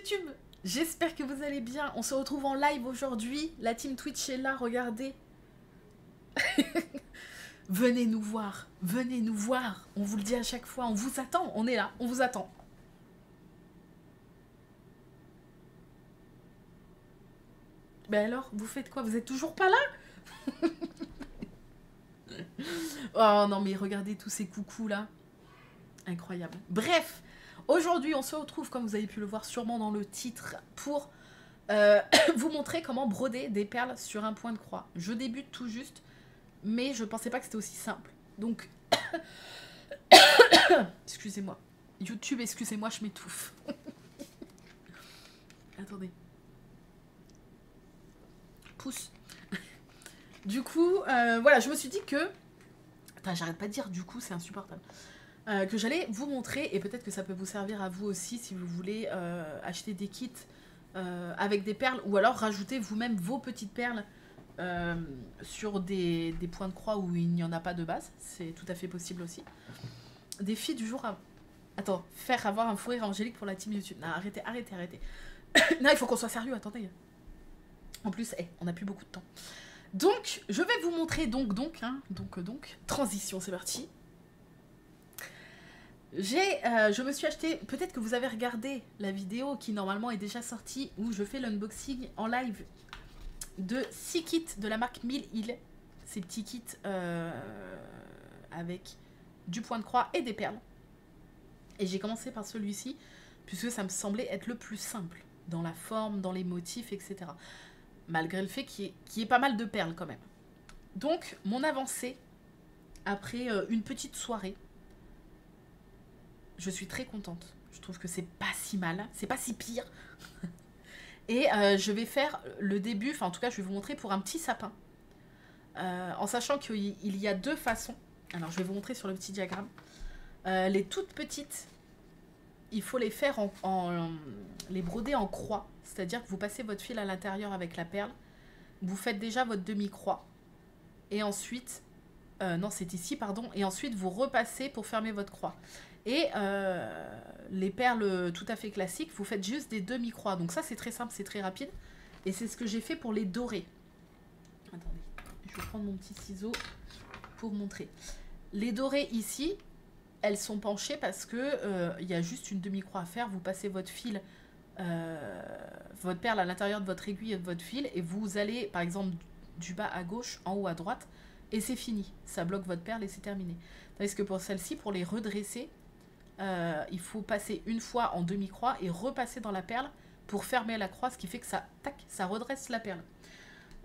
YouTube J'espère que vous allez bien. On se retrouve en live aujourd'hui. La team Twitch est là, regardez. venez nous voir, venez nous voir. On vous le dit à chaque fois, on vous attend, on est là, on vous attend. Ben alors, vous faites quoi? Vous êtes toujours pas là? Oh non mais regardez tous ces coucous là. Incroyable. Bref, aujourd'hui on se retrouve, comme vous avez pu le voir sûrement dans le titre, pour euh, vous montrer comment broder des perles sur un point de croix. Je débute tout juste, mais je pensais pas que c'était aussi simple. Donc, excusez-moi. YouTube, excusez-moi, je m'étouffe. Attendez. Pousse. du coup, euh, voilà, je me suis dit que... Attends, j'arrête pas de dire du coup, c'est insupportable. Euh, que j'allais vous montrer, et peut-être que ça peut vous servir à vous aussi si vous voulez euh, acheter des kits avec des perles, ou alors rajouter vous-même vos petites perles sur des, des, points de croix où il n'y en a pas de base. C'est tout à fait possible aussi. Défi du jour à... Attends, faire avoir un fou rire angélique pour la team YouTube. Non, arrêtez, arrêtez, arrêtez. non, il faut qu'on soit sérieux, attendez. En plus, hey, on n'a plus beaucoup de temps. Donc, je vais vous montrer donc, donc, hein, donc, donc, transition, c'est parti. J'ai, euh, je me suis acheté, peut-être que vous avez regardé la vidéo qui normalement est déjà sortie, où je fais l'unboxing en live de 6 kits de la marque 1000 Hill. Ces petits kits euh, avec du point de croix et des perles. Et j'ai commencé par celui-ci, puisque ça me semblait être le plus simple, dans la forme, dans les motifs, etc malgré le fait qu'il y, ait pas mal de perles quand même. Donc, mon avancée, après euh, une petite soirée, je suis très contente. Je trouve que c'est pas si mal, c'est pas si pire. Et euh, je vais faire le début, enfin en tout cas je vais vous montrer pour un petit sapin. Euh, en sachant qu'il y a deux façons. Alors je vais vous montrer sur le petit diagramme. les toutes petites, il faut les faire en les broder en croix. C'est-à-dire que vous passez votre fil à l'intérieur avec la perle, vous faites déjà votre demi-croix, et ensuite, euh, non c'est ici, pardon, et ensuite vous repassez pour fermer votre croix. Et euh, les perles tout à fait classiques, vous faites juste des demi-croix. Donc ça c'est très simple, c'est très rapide. Et c'est ce que j'ai fait pour les dorés. Attendez, je vais prendre mon petit ciseau pour montrer. Les dorés ici, elles sont penchées parce que euh, il y a juste une demi-croix à faire. Vous passez votre fil euh, votre perle à l'intérieur de votre aiguille et de votre fil et vous allez par exemple du bas à gauche, en haut à droite et c'est fini. Ça bloque votre perle et c'est terminé. Tandis que pour celle-ci, pour les redresser, euh, il faut passer une fois en demi-croix et repasser dans la perle pour fermer la croix, ce qui fait que ça, tac, redresse la perle.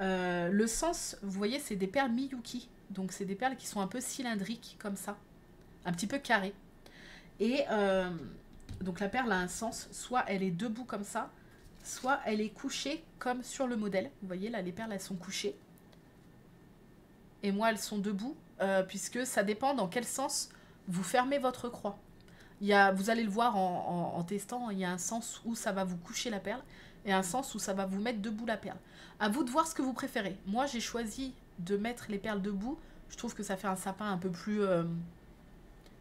Euh, le sens, vous voyez, c'est des perles Miyuki. Donc c'est des perles qui sont un peu cylindriques comme ça, un petit peu carrées. Et donc la perle a un sens, soit elle est debout comme ça, soit elle est couchée comme sur le modèle. Vous voyez là, les perles, elles sont couchées. Et moi, elles sont debout, euh, puisque ça dépend dans quel sens vous fermez votre croix. Il y a, vous allez le voir en, testant, il y a un sens où ça va vous coucher la perle et un sens où ça va vous mettre debout la perle. À vous de voir ce que vous préférez. Moi, j'ai choisi de mettre les perles debout. Je trouve que ça fait un sapin un peu plus euh,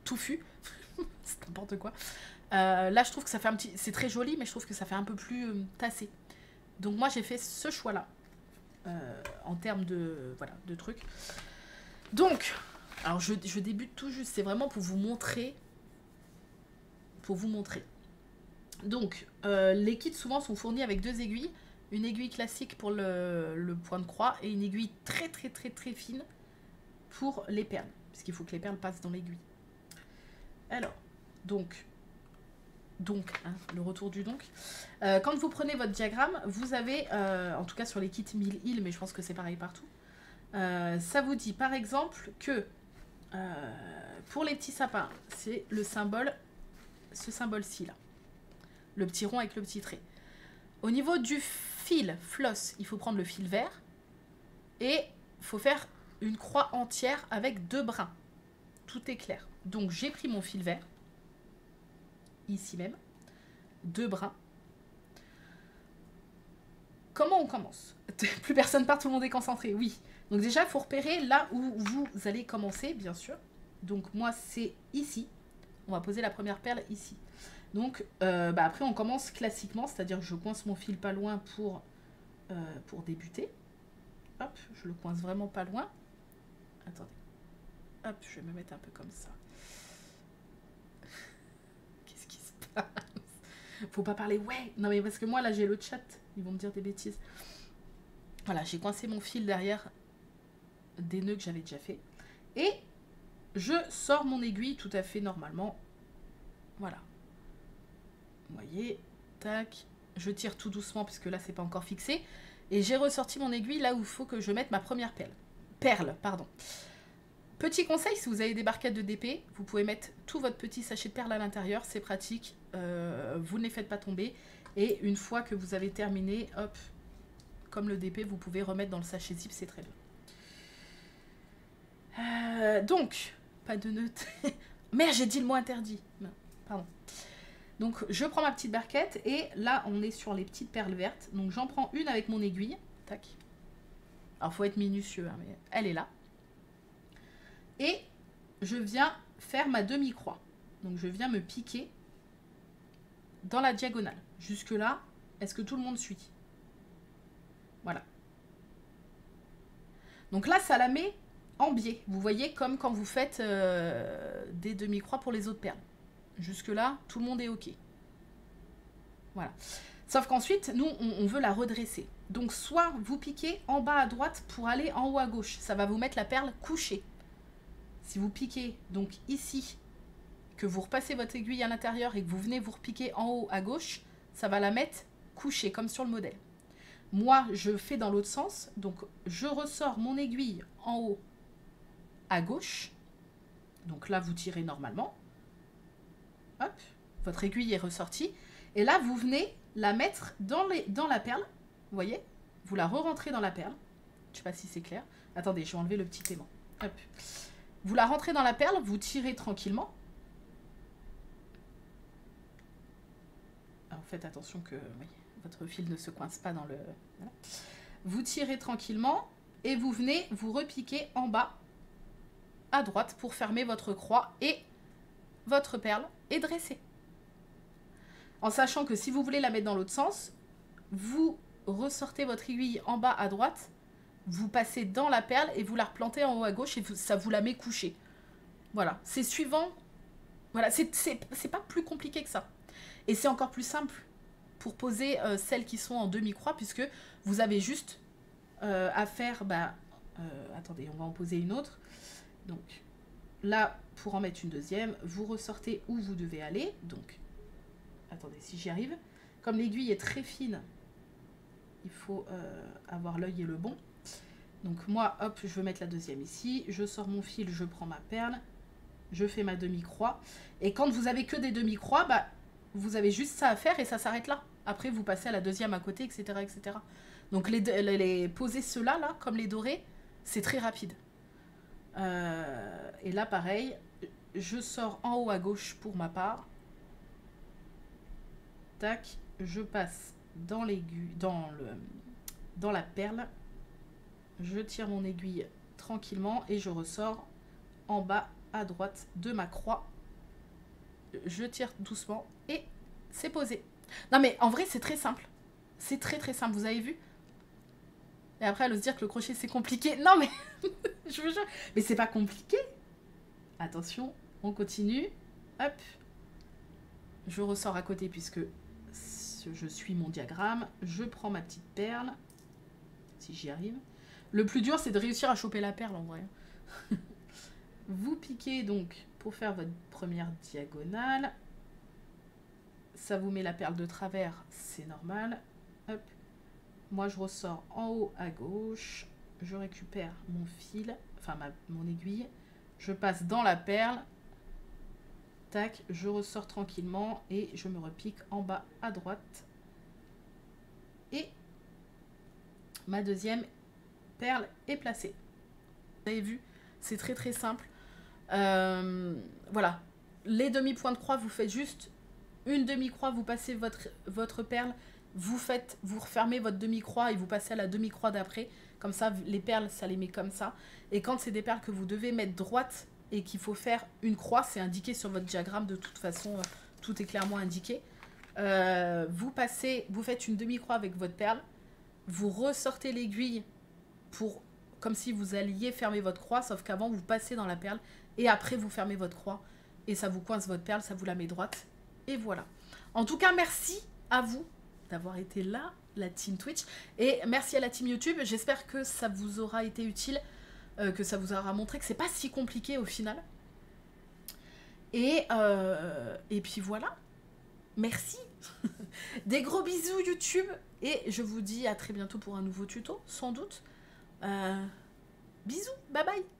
touffu. C'est n'importe quoi. Euh, là, je trouve que ça fait un petit... C'est très joli, mais je trouve que ça fait un peu plus euh, tassé. Donc moi, j'ai fait ce choix-là. En termes de, voilà, de trucs. Donc, alors je, je débute tout juste. C'est vraiment pour vous montrer. Pour vous montrer. Donc, les kits souvent sont fournis avec deux aiguilles. Une aiguille classique pour le, point de croix et une aiguille très très très très fine pour les perles. Puisqu'il faut que les perles passent dans l'aiguille. Alors, donc, donc, hein, le retour du donc. Euh, quand vous prenez votre diagramme, vous avez, euh, en tout cas sur les kits 1000 îles, mais je pense que c'est pareil partout, euh, ça vous dit par exemple que pour les petits sapins, c'est le symbole, ce symbole-ci là. Le petit rond avec le petit trait. Au niveau du fil floss, il faut prendre le fil vert et il faut faire une croix entière avec deux brins. Tout est clair. Donc j'ai pris mon fil vert ici même, deux bras. Comment on commence? Plus personne part, tout le monde est concentré, oui. Donc déjà, il faut repérer là où vous allez commencer, bien sûr. Donc moi, c'est ici. On va poser la première perle ici. Donc euh, bah, après on commence classiquement, c'est-à-dire que je coince mon fil pas loin pour, euh, pour débuter. Hop, je le coince vraiment pas loin. Attendez. Hop, je vais me mettre un peu comme ça. Qu'est-ce qui se passe? Faut pas parler ouais. Non mais parce que moi là j'ai le chat, ils vont me dire des bêtises. Voilà, j'ai coincé mon fil derrière des nœuds que j'avais déjà fait. Et je sors mon aiguille tout à fait normalement. Voilà. Vous voyez, tac. Je tire tout doucement puisque là c'est pas encore fixé. Et j'ai ressorti mon aiguille là où il faut que je mette ma première perle. Perle, pardon. Petit conseil, si vous avez des barquettes de DP, vous pouvez mettre tout votre petit sachet de perles à l'intérieur, c'est pratique, euh, vous ne les faites pas tomber. Et une fois que vous avez terminé, hop, comme le DP, vous pouvez remettre dans le sachet zip, c'est très bien. Euh, donc, pas de nœud. Merde, j'ai dit le mot interdit. pardon. Donc, je prends ma petite barquette et là, on est sur les petites perles vertes. Donc, j'en prends une avec mon aiguille. Tac. Alors, faut être minutieux, hein, mais elle est là. Et je viens faire ma demi-croix. Donc, je viens me piquer dans la diagonale. Jusque-là, est-ce que tout le monde suit? Voilà. Donc là, ça la met en biais. Vous voyez, comme quand vous faites euh, des demi-croix pour les autres perles. Jusque-là, tout le monde est OK. Voilà. Sauf qu'ensuite, nous, on, veut la redresser. Donc, soit vous piquez en bas à droite pour aller en haut à gauche. Ça va vous mettre la perle couchée. Si vous piquez donc ici, que vous repassez votre aiguille à l'intérieur et que vous venez vous repiquer en haut à gauche, ça va la mettre couchée, comme sur le modèle. Moi, je fais dans l'autre sens. Donc, je ressors mon aiguille en haut à gauche. Donc là, vous tirez normalement. Hop, votre aiguille est ressortie. Et là, vous venez la mettre dans, les, dans la perle. Voyez? Vous la re-rentrez dans la perle. Je sais pas si c'est clair. Attendez, je vais enlever le petit aimant. Hop. Vous la rentrez dans la perle, vous tirez tranquillement. Alors faites attention que votre fil ne se coince pas dans le... Vous tirez tranquillement et vous venez vous repiquer en bas à droite pour fermer votre croix et votre perle est dressée. En sachant que si vous voulez la mettre dans l'autre sens, vous ressortez votre aiguille en bas à droite, vous passez dans la perle et vous la replantez en haut à gauche et ça vous la met couchée. Voilà, c'est suivant. Voilà, c'est pas plus compliqué que ça. Et c'est encore plus simple pour poser euh, celles qui sont en demi-croix puisque vous avez juste euh, à faire... Bah, euh, attendez, on va en poser une autre. Donc là, pour en mettre une deuxième, vous ressortez où vous devez aller. Donc, attendez, si j'y arrive. Comme l'aiguille est très fine, il faut euh, avoir l'œil et le bon. Donc moi, hop, je veux mettre la deuxième ici. Je sors mon fil, je prends ma perle. Je fais ma demi-croix. Et quand vous avez que des demi-croix, bah, vous avez juste ça à faire et ça s'arrête là. Après, vous passez à la deuxième à côté, etc. etc. Donc les, les, poser ceux-là, là, comme les dorés, c'est très rapide. Euh, et là, pareil, je sors en haut à gauche pour ma part. Tac, je passe dans l'aiguille, dans dans la perle. Je tire mon aiguille tranquillement et je ressors en bas à droite de ma croix. Je tire doucement et c'est posé. Non mais en vrai c'est très simple. C'est très très simple, vous avez vu? Et après elle ose dire que le crochet c'est compliqué. Non mais je vous jure. Mais c'est pas compliqué. Attention, on continue. Hop. Je ressors à côté puisque je suis mon diagramme. Je prends ma petite perle. Si j'y arrive. Le plus dur, c'est de réussir à choper la perle en vrai. Vous piquez donc pour faire votre première diagonale. Ça vous met la perle de travers, c'est normal. Hop. Moi, je ressors en haut à gauche je récupère mon fil, enfin mon aiguille, je passe dans la perle, tac, je ressors tranquillement et je me repique en bas à droite. Et ma deuxième perle est placée. Vous avez vu, c'est très très simple. Euh, voilà, les demi-points de croix, vous faites juste une demi-croix, vous passez votre perle, vous faites, vous refermez votre demi-croix et vous passez à la demi-croix d'après. Comme ça, les perles, ça les met comme ça. Et quand c'est des perles que vous devez mettre droite et qu'il faut faire une croix, c'est indiqué sur votre diagramme de toute façon. tout est clairement indiqué. Euh, vous passez, vous faites une demi-croix avec votre perle, vous ressortez l'aiguille pour comme si vous alliez fermer votre croix, sauf qu'avant vous passez dans la perle et après vous fermez votre croix et ça vous coince votre perle, ça vous la met droite et voilà. En tout cas, merci à vous d'avoir été là, la team Twitch, et merci à la team YouTube. J'espère que ça vous aura été utile, euh, que ça vous aura montré que c'est pas si compliqué au final. Et, euh, et puis voilà. Merci. Des gros bisous YouTube. Et je vous dis à très bientôt pour un nouveau tuto, sans doute. Euh, bisous. Bye bye.